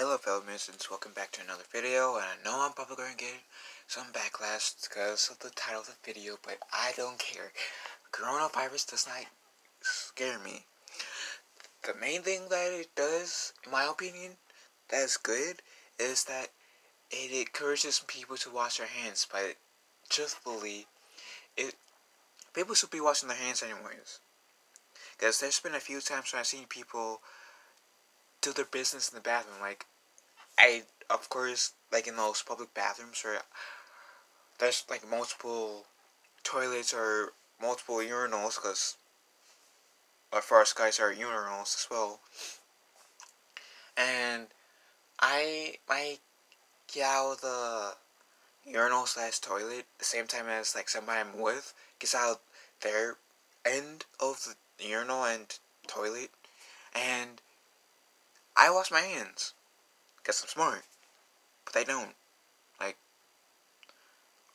Hello fellow musicians, welcome back to another video, and I know I'm probably going to get some backlash because of the title of the video, but I don't care. Coronavirus does not scare me. The main thing that it does, in my opinion, that's good, is that it encourages people to wash their hands, but truthfully, it people should be washing their hands anyways. Because there's been a few times when I've seen people do their business in the bathroom. Like, I, of course, like in those public bathrooms where there's like multiple toilets or multiple urinals, because far as guys are urinals as well. And I might get out of the urinal slash toilet the same time as like somebody I'm with gets out their end of the urinal and toilet and I wash my hands. Because I'm smart. But they don't. Like,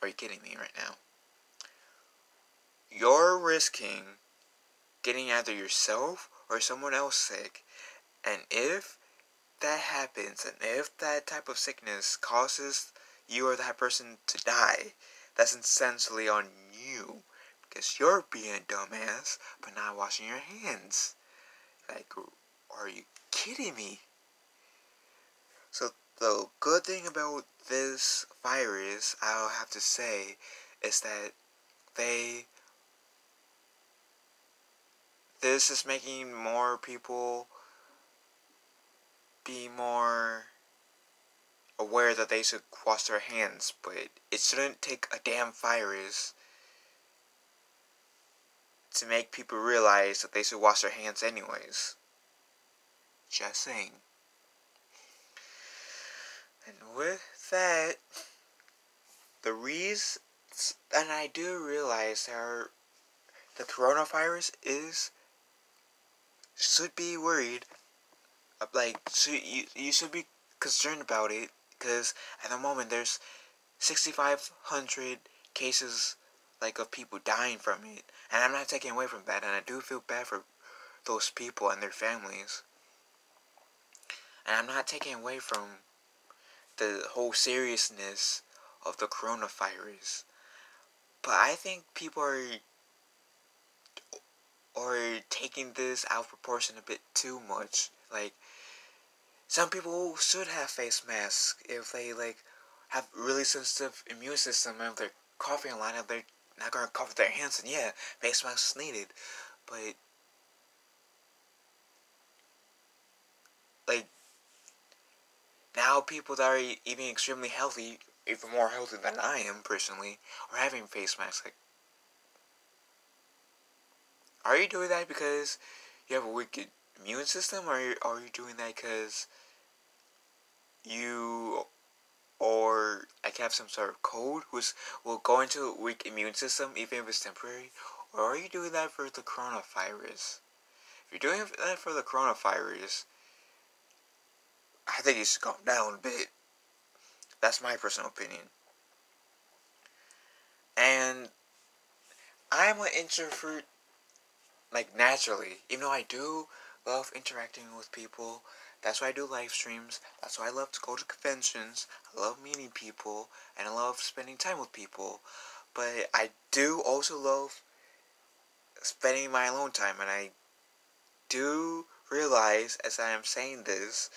are you kidding me right now? You're risking getting either yourself or someone else sick. And if that happens, and if that type of sickness causes you or that person to die, that's essentially on you. Because you're being dumbass, but not washing your hands. Like, are you kidding me? So the good thing about this virus, I'll have to say, is that they this is making more people be more aware that they should wash their hands, but it shouldn't take a damn virus to make people realize that they should wash their hands anyways. Just saying. And with that, the reason, and I do realize there the coronavirus is should be worried uh, like should, you, you should be concerned about it because at the moment there's 6500 cases like of people dying from it and i'm not taking away from that and i do feel bad for those people and their families and I'm not taking away from the whole seriousness of the coronavirus. But I think people are are taking this out of proportion a bit too much. Like some people should have face masks if they like have really sensitive immune system and if they're coughing a lot and they're not gonna cover their hands and yeah, face masks needed. But like now people that are even extremely healthy, even more healthy than I am personally, are having face masks. Like, are you doing that because you have a wicked immune system, or are you doing that because you or I like have some sort of cold which will go into a weak immune system even if it's temporary? Or are you doing that for the coronavirus? If you're doing that for the coronavirus, I think he should calm down a bit. That's my personal opinion. And I'm an introvert, like naturally. Even though I do love interacting with people. That's why I do live streams. That's why I love to go to conventions. I love meeting people. And I love spending time with people. But I do also love spending my alone time. And I do realize as I am saying this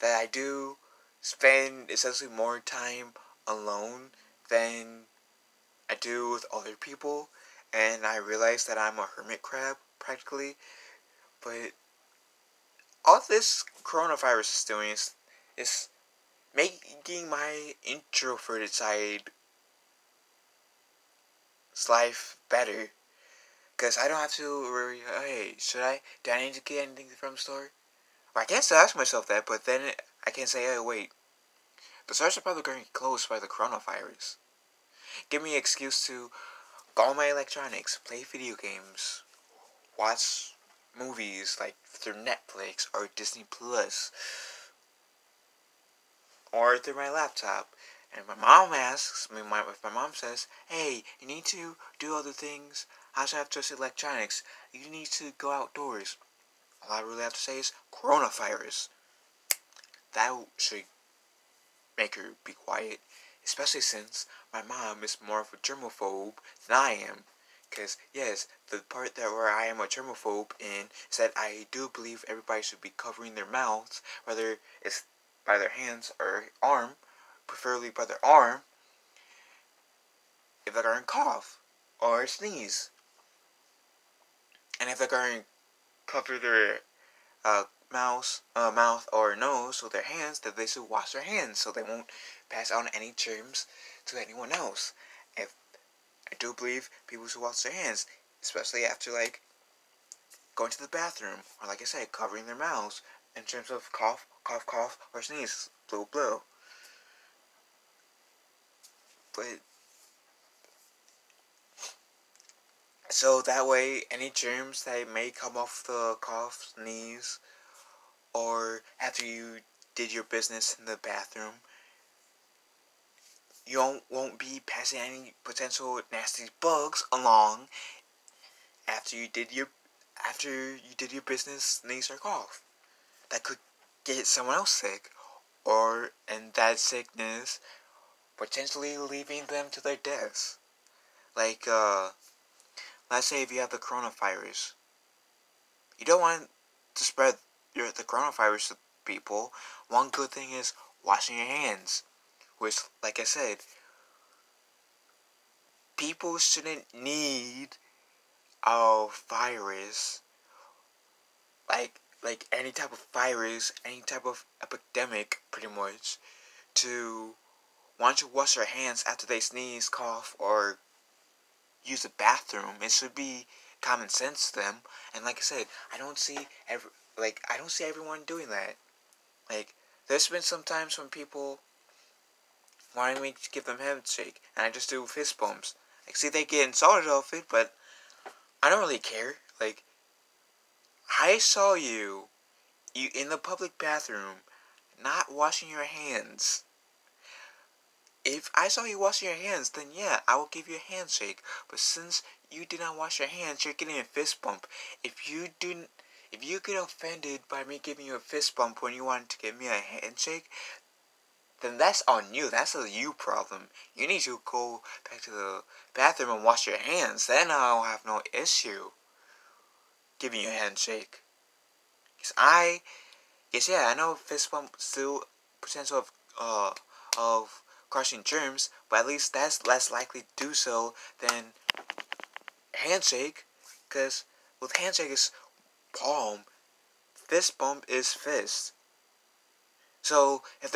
that I do spend essentially more time alone than I do with other people, and I realize that I'm a hermit crab practically. But all this coronavirus is doing is, is making my introverted side life better. Because I don't have to worry, hey, should I, do I need to get anything from the store? I can't still ask myself that, but then I can't say, oh, wait. The stores are probably going to get closed by the coronavirus. Give me an excuse to go on my electronics, play video games, watch movies like through Netflix or Disney Plus, or through my laptop. And my mom asks, I mean, my, if my mom says, hey, you need to do other things outside of just electronics, you need to go outdoors all I really have to say is coronavirus. that should make her be quiet. Especially since my mom is more of a germaphobe than I am. Because, yes, the part that where I am a germaphobe in is that I do believe everybody should be covering their mouths, whether it's by their hands or arm, preferably by their arm, if they're going to cough or sneeze. And if they're going to cover their uh, mouth, uh, mouth or nose with their hands, that they should wash their hands so they won't pass on any germs to anyone else. If I do believe people should wash their hands, especially after like going to the bathroom or like I said, covering their mouths in terms of cough, cough, cough, or sneeze, blow, blow. But so that way, any germs that may come off the cough, sneeze, or after you did your business in the bathroom, you won't, won't be passing any potential nasty bugs along after you did your after you did your business sneeze or cough. That could get someone else sick or and that sickness potentially leaving them to their deaths. Like uh let's say if you have the coronavirus. You don't want to spread your the coronavirus to people. One good thing is washing your hands which, like I said, people shouldn't need a virus, like like any type of virus, any type of epidemic, pretty much, to want to wash their hands after they sneeze, cough, or use the bathroom. It should be common sense to them. And like I said, I don't see every like I don't see everyone doing that. Like there's been some times when people wanting me to give them handshake, and I just do fist bumps. Like, see, they get insulted off it, but I don't really care. Like, I saw you, you in the public bathroom, not washing your hands. If I saw you washing your hands, then yeah, I will give you a handshake. But since you did not wash your hands, you're getting a fist bump. If you didn't, if you get offended by me giving you a fist bump when you wanted to give me a handshake, then that's on you. That's a you problem. You need to go back to the bathroom and wash your hands. Then I'll have no issue giving you a handshake. Cause I, yes, yeah, I know fist bump still potential of uh of crushing germs, but at least that's less likely to do so than handshake. Cause with handshake is palm, fist bump is fist. So if